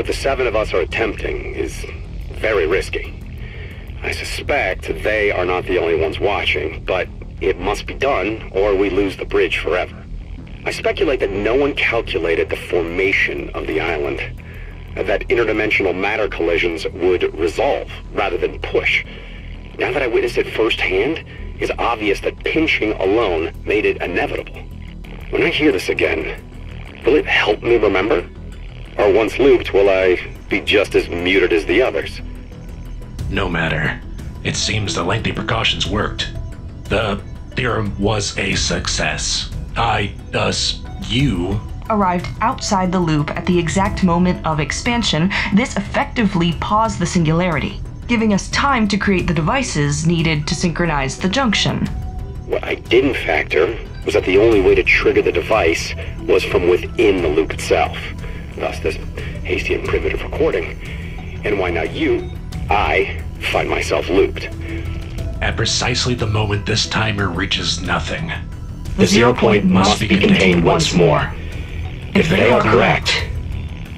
What the seven of us are attempting is very risky. I suspect they are not the only ones watching, but it must be done or we lose the bridge forever. I speculate that no one calculated the formation of the island, that interdimensional matter collisions would resolve rather than push. Now that I witnessed it firsthand, it's obvious that pinching alone made it inevitable. When I hear this again, will it help me remember? Or once looped, will I be just as muted as the others? No matter. It seems the lengthy precautions worked. The theorem was a success. I, us, you, arrived outside the loop at the exact moment of expansion, this effectively paused the singularity, giving us time to create the devices needed to synchronize the junction. What I didn't factor was that the only way to trigger the device was from within the loop itself. Thus, this hasty and primitive recording. And why now you, I, find myself looped. At precisely the moment this timer reaches nothing. The zero point must be contained once more. If they are correct,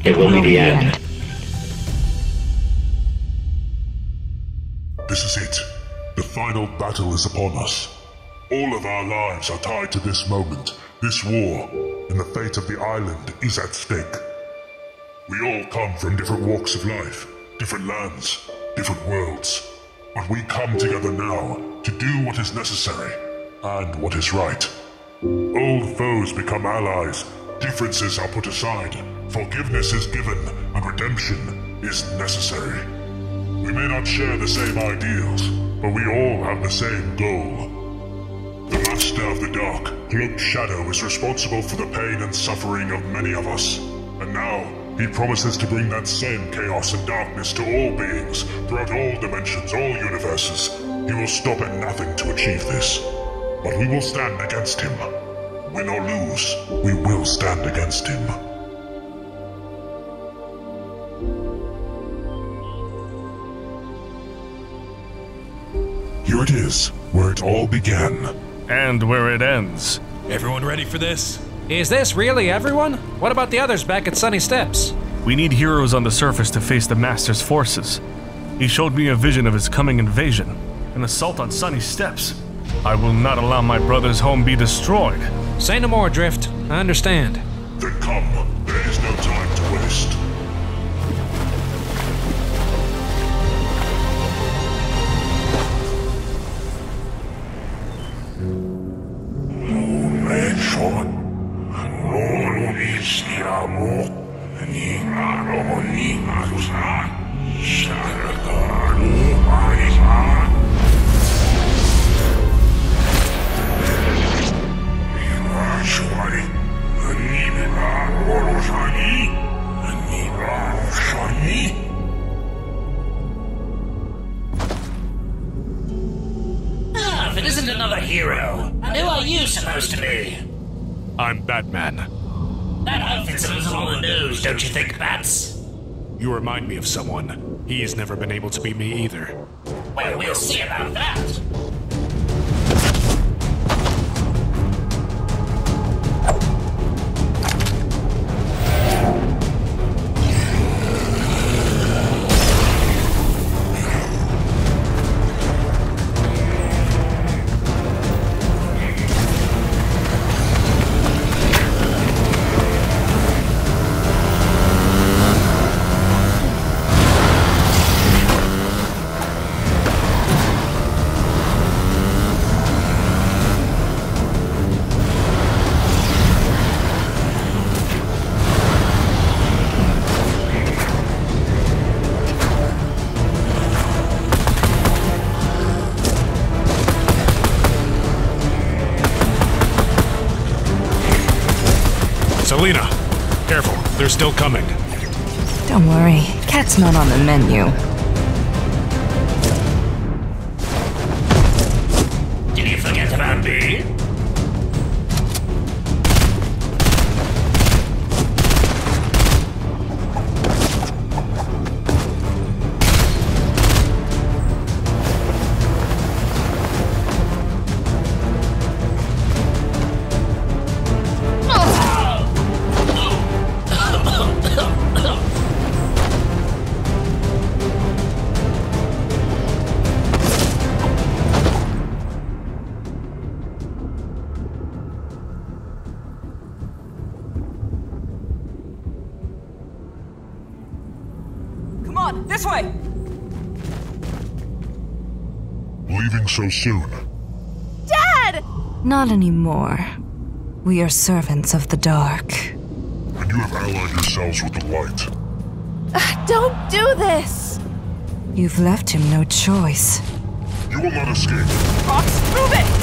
it will be the end. This is it. The final battle is upon us. All of our lives are tied to this moment, this war, and the fate of the island is at stake. We all come from different walks of life, different lands, different worlds. But we come together now to do what is necessary and what is right. Old foes become allies, differences are put aside, forgiveness is given, and redemption is necessary. We may not share the same ideals, but we all have the same goal. The Master of the Dark, Cloaked Shadow, is responsible for the pain and suffering of many of us. And now, he promises to bring that same chaos and darkness to all beings, throughout all dimensions, all universes. He will stop at nothing to achieve this. But we will stand against him. Win or lose, we will stand against him. Here it is, where it all began. And where it ends. Everyone ready for this? Is this really everyone? What about the others back at Sunny Steps? We need heroes on the surface to face the Master's forces. He showed me a vision of his coming invasion, an assault on Sunny Steps. I will not allow my brother's home be destroyed. Say no more, Drift. I understand. Then come, a little on the nose, don't you think, Bats? You remind me of someone. He's never been able to beat me either. Well, we'll see about that. Selena, careful. They're still coming. Don't worry, cat's not on the menu. On, this way! Leaving so soon. Dad! Not anymore. We are servants of the dark. And you have allied yourselves with the light. Don't do this! You've left him no choice. You will not escape. Rox, move it!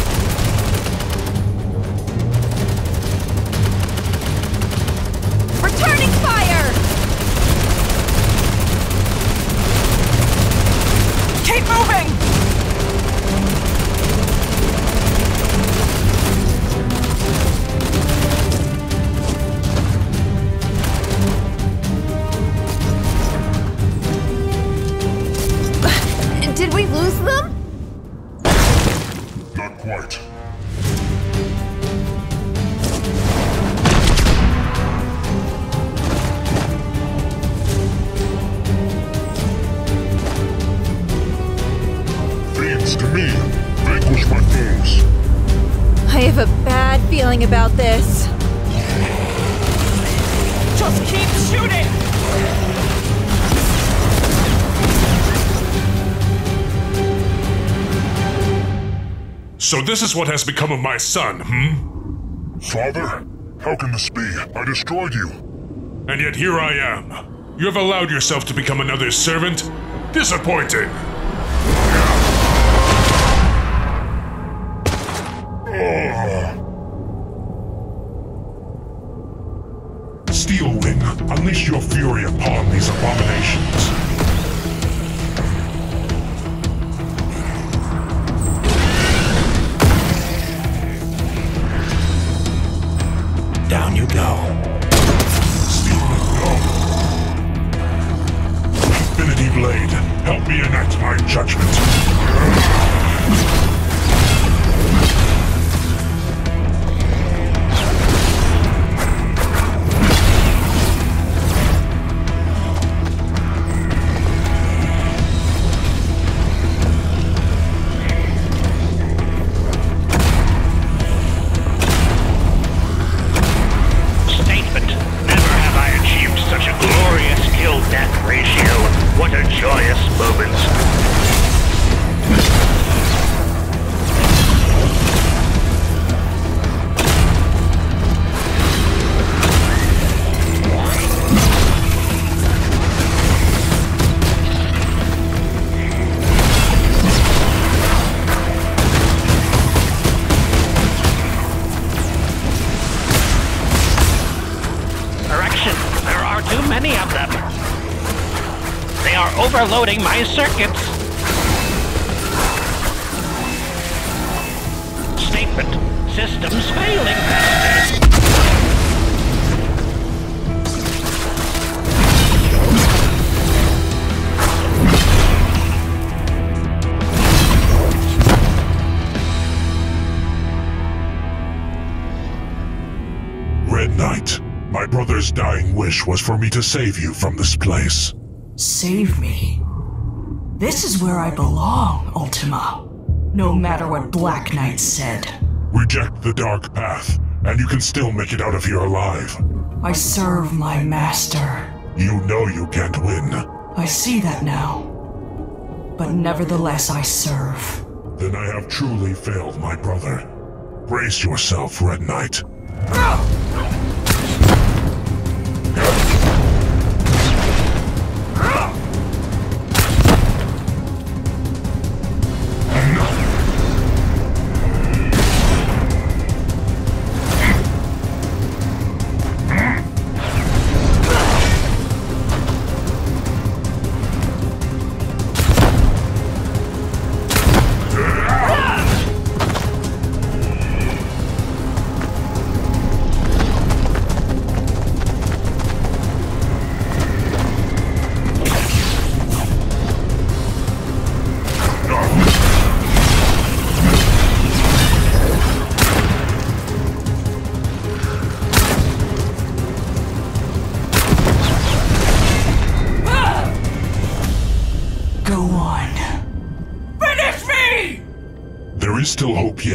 To me, vanquish my foes. I have a bad feeling about this. Just keep shooting! So this is what has become of my son, hmm? Father, how can this be? I destroyed you. And yet here I am. You have allowed yourself to become another servant? Disappointing! Steelwing, unleash your fury upon these abominations. Overloading my circuits. Statement. Systems failing. Red Knight, my brother's dying wish was for me to save you from this place. Save me. This is where I belong, Ultima. No matter what Black Knight said. Reject the dark path, and you can still make it out of here alive. I serve my master. You know you can't win. I see that now. But nevertheless, I serve. Then I have truly failed my brother. Brace yourself, Red Knight. Go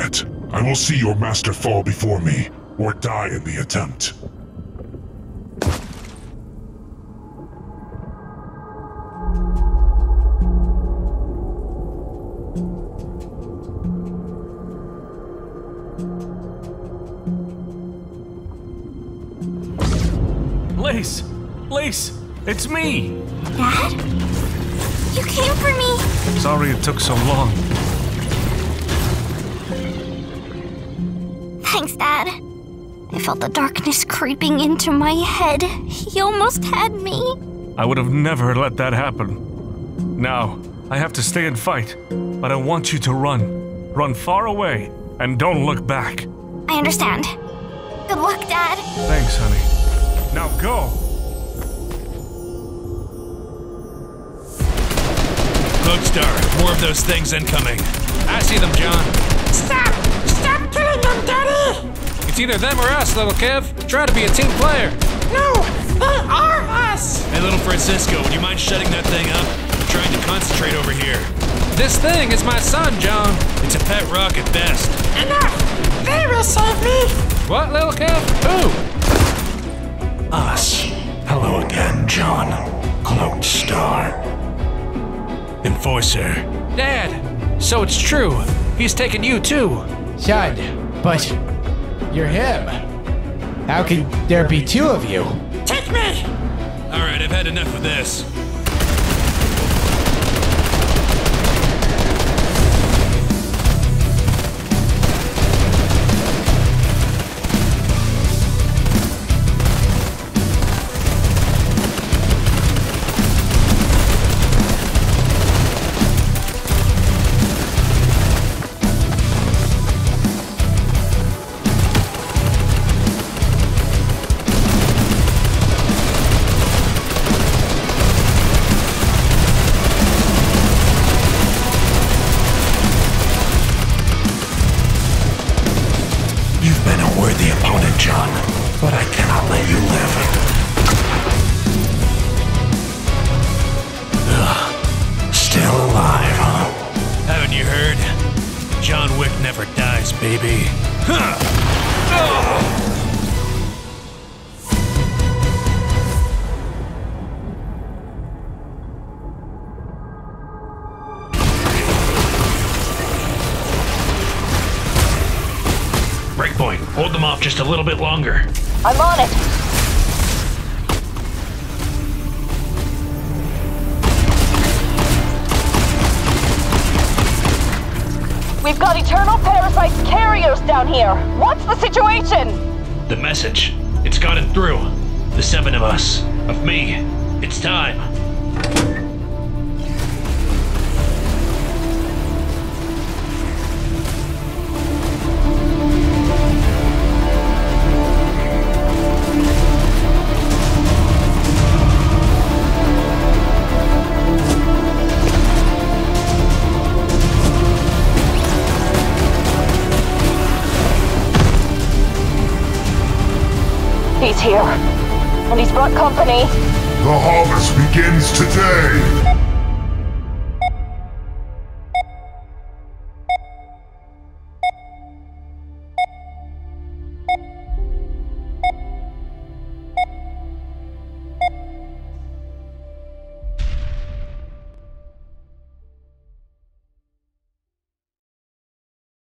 yet. I will see your master fall before me, or die in the attempt. Lace! Lace! It's me! Dad? You came for me! Sorry it took so long. Thanks, Dad. I felt the darkness creeping into my head. He almost had me. I would have never let that happen. Now, I have to stay and fight, but I want you to run. Run far away, and don't look back. I understand. Good luck, Dad. Thanks, honey. Now go! Cloaked Star, more of those things incoming. I see them, John. Stop! Stop killing them, Daddy! It's either them or us, little Kev. Try to be a team player. No, they are us! Hey, little Francisco, would you mind shutting that thing up? I'm trying to concentrate over here. This thing is my son, John. It's a pet rock at best. Enough! They will save me! What, little Kev? Who? Us. Hello again, John. Cloaked Star. Enforcer. Dad, so it's true. He's taken you too. Son, but you're him. How can there be two of you? Take me! Alright, I've had enough of this. But I cannot let you live. Ugh. Still alive, huh? Haven't you heard? John Wick never dies, baby. Huh! Hold them off just a little bit longer. I'm on it. We've got eternal parasites carriers down here. What's the situation? The message. It's gotten through. The seven of us. Of me. It's time. He's here. And he's brought company. The harvest begins today!